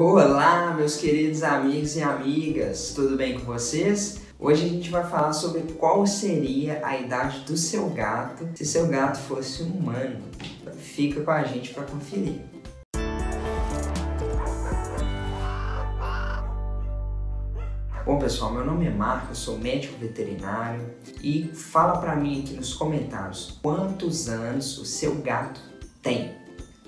Olá, meus queridos amigos e amigas, tudo bem com vocês? Hoje a gente vai falar sobre qual seria a idade do seu gato se seu gato fosse um humano. Fica com a gente para conferir. Bom pessoal, meu nome é Marco, eu sou médico veterinário e fala para mim aqui nos comentários quantos anos o seu gato tem.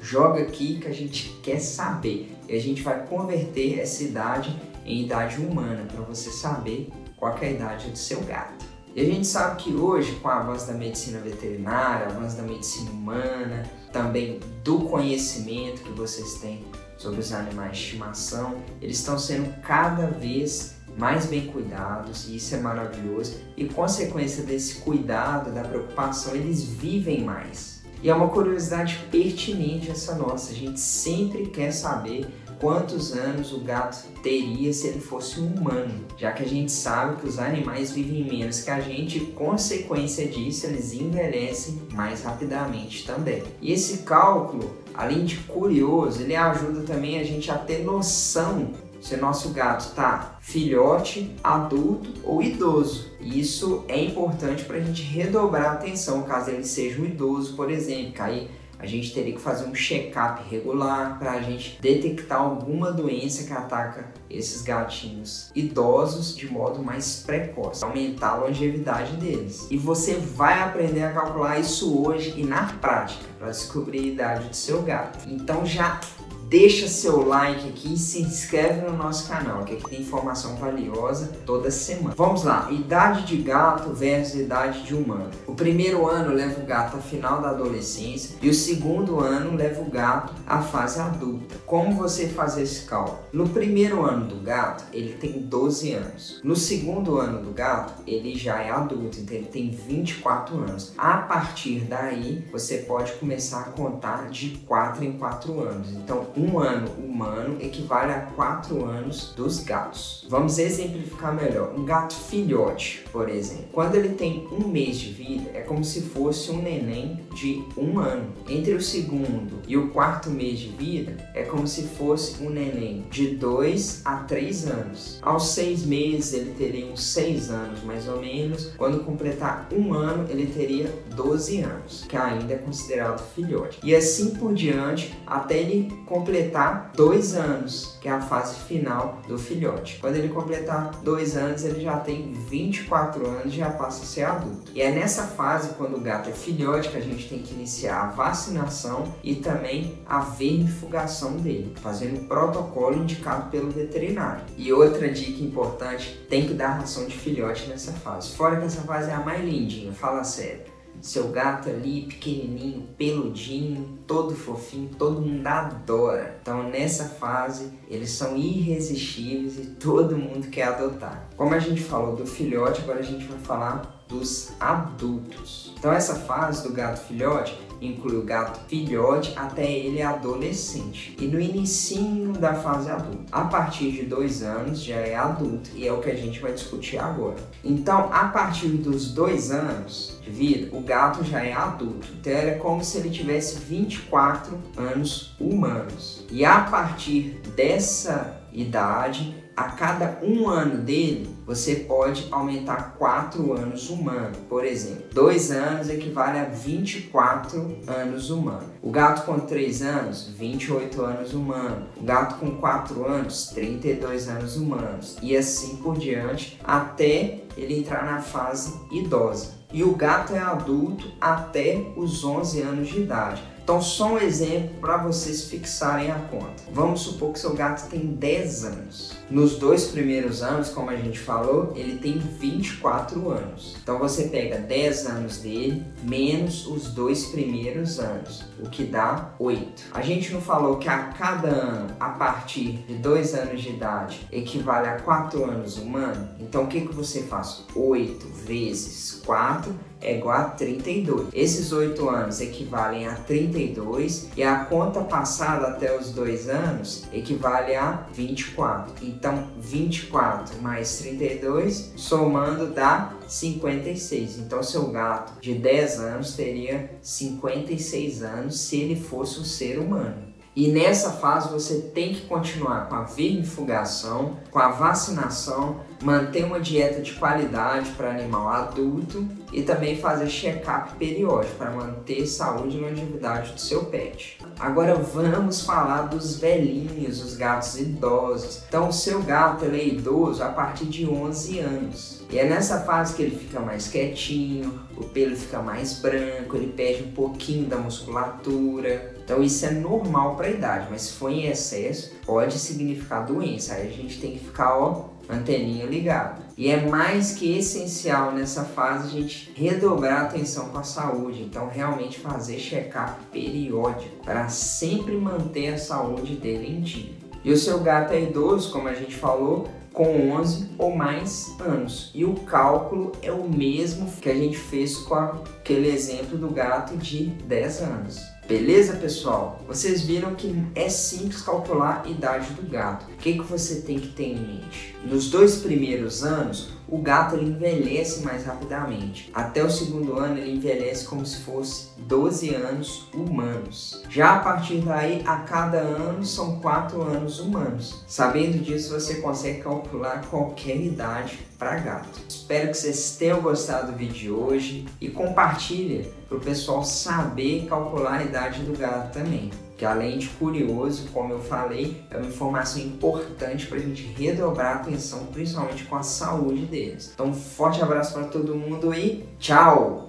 Joga aqui que a gente quer saber e a gente vai converter essa idade em idade humana para você saber qual é a idade do seu gato. E a gente sabe que hoje, com o avanço da medicina veterinária, avanço da medicina humana, também do conhecimento que vocês têm sobre os animais de estimação, eles estão sendo cada vez mais bem cuidados e isso é maravilhoso. E consequência desse cuidado, da preocupação, eles vivem mais. E é uma curiosidade pertinente essa nossa. A gente sempre quer saber quantos anos o gato teria se ele fosse um humano, já que a gente sabe que os animais vivem menos que a gente e, consequência disso, eles envelhecem mais rapidamente também. E esse cálculo, além de curioso, ele ajuda também a gente a ter noção se nosso gato está filhote, adulto ou idoso. Isso é importante para a gente redobrar a atenção caso ele seja um idoso, por exemplo, que aí a gente teria que fazer um check-up regular para a gente detectar alguma doença que ataca esses gatinhos idosos de modo mais precoce, aumentar a longevidade deles. E você vai aprender a calcular isso hoje e na prática para descobrir a idade do seu gato. Então já deixa seu like aqui e se inscreve no nosso canal, que aqui tem informação valiosa toda semana. Vamos lá, idade de gato versus idade de humano. O primeiro ano leva o gato à final da adolescência e o segundo ano leva o gato à fase adulta. Como você faz esse cálculo? No primeiro ano do gato, ele tem 12 anos. No segundo ano do gato, ele já é adulto, então ele tem 24 anos. A partir daí, você pode começar a contar de 4 em 4 anos. Então, um ano humano equivale a quatro anos dos gatos. Vamos exemplificar melhor. Um gato filhote, por exemplo, quando ele tem um mês de vida, é como se fosse um neném de um ano. Entre o segundo e o quarto mês de vida, é como se fosse um neném de dois a três anos. Aos seis meses, ele teria uns seis anos, mais ou menos. Quando completar um ano, ele teria 12 anos, que ainda é considerado filhote. E assim por diante, até ele completar completar dois anos, que é a fase final do filhote. Quando ele completar dois anos, ele já tem 24 anos e já passa a ser adulto. E é nessa fase, quando o gato é filhote, que a gente tem que iniciar a vacinação e também a vermifugação dele, fazendo o protocolo indicado pelo veterinário. E outra dica importante, tem que dar ração de filhote nessa fase. Fora que essa fase é a mais lindinha, fala sério seu gato ali, pequenininho, peludinho, todo fofinho, todo mundo adora. Então nessa fase eles são irresistíveis e todo mundo quer adotar. Como a gente falou do filhote, agora a gente vai falar dos adultos. Então essa fase do gato filhote inclui o gato filhote até ele adolescente e no início da fase adulta. A partir de dois anos já é adulto e é o que a gente vai discutir agora. Então, a partir dos dois anos de vida, o gato já é adulto. Então, é como se ele tivesse 24 anos humanos. E a partir dessa idade, a cada um ano dele, você pode aumentar quatro anos humano. Por exemplo, dois anos equivale a 24 anos humano. O gato com 3 anos, 28 anos humano. O gato com 4 anos, 32 anos humanos. E assim por diante, até ele entrar na fase idosa. E o gato é adulto até os 11 anos de idade. Então, só um exemplo para vocês fixarem a conta. Vamos supor que seu gato tem 10 anos. Nos dois primeiros anos, como a gente falou, ele tem 24 anos. Então, você pega 10 anos dele menos os dois primeiros anos, o que dá 8. A gente não falou que a cada ano, a partir de 2 anos de idade, equivale a 4 anos humano? Então, o que, que você faz? 8 vezes 4 é igual a 32. Esses 8 anos equivalem a 32 e a conta passada até os 2 anos equivale a 24. Então, 24 mais 32 somando dá 56. Então, seu gato de 10 anos teria 56 anos se ele fosse um ser humano. E nessa fase você tem que continuar com a vermifugação, com a vacinação, manter uma dieta de qualidade para animal adulto e também fazer check-up periódico para manter saúde e longevidade do seu pet. Agora vamos falar dos velhinhos, os gatos idosos. Então o seu gato ele é idoso a partir de 11 anos. E é nessa fase que ele fica mais quietinho, o pelo fica mais branco, ele perde um pouquinho da musculatura. Então isso é normal para a idade, mas se for em excesso, pode significar doença. Aí a gente tem que ficar, ó, anteninha ligada. E é mais que essencial nessa fase a gente redobrar a atenção com a saúde, então realmente fazer check-up periódico para sempre manter a saúde dele em dia. E o seu gato é idoso, como a gente falou, com 11 ou mais anos. E o cálculo é o mesmo que a gente fez com aquele exemplo do gato de 10 anos. Beleza, pessoal? Vocês viram que é simples calcular a idade do gato. O que, que você tem que ter em mente? Nos dois primeiros anos, o gato ele envelhece mais rapidamente. Até o segundo ano, ele envelhece como se fosse 12 anos humanos. Já a partir daí, a cada ano são 4 anos humanos. Sabendo disso, você consegue calcular qualquer idade para gato. Espero que vocês tenham gostado do vídeo de hoje e compartilhe para o pessoal saber calcular a idade do gato também que além de curioso, como eu falei, é uma informação importante para a gente redobrar a atenção, principalmente com a saúde deles. Então, um forte abraço para todo mundo e tchau!